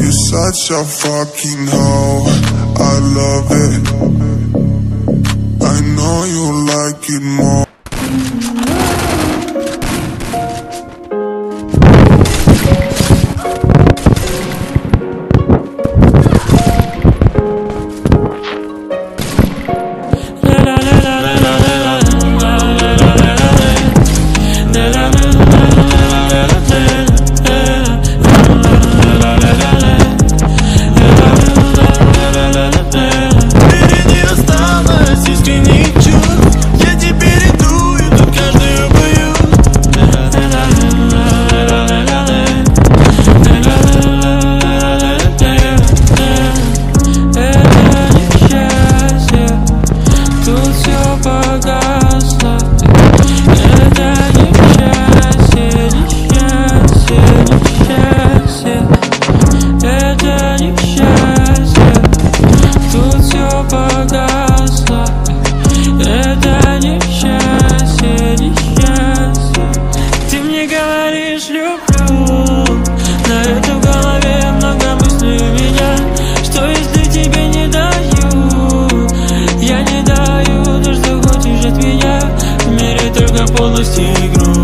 You're such a fucking hoe, I love it. I know you like it more. never die. signos.